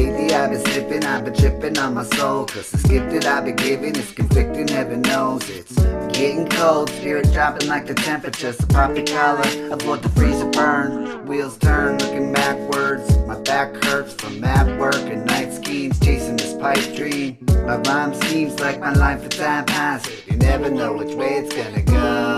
lately I've been slipping, I've been tripping on my soul. Cause the gift that I've been giving is conflicting, heaven knows it's getting cold. Spirit dropping like the temperature. So pop your collar, avoid the freezer burn. Wheels turn, looking backwards. My back hurts from map work and night schemes, chasing this pipe dream. My mind seems like my life is time hazard. You never know which way it's gonna go.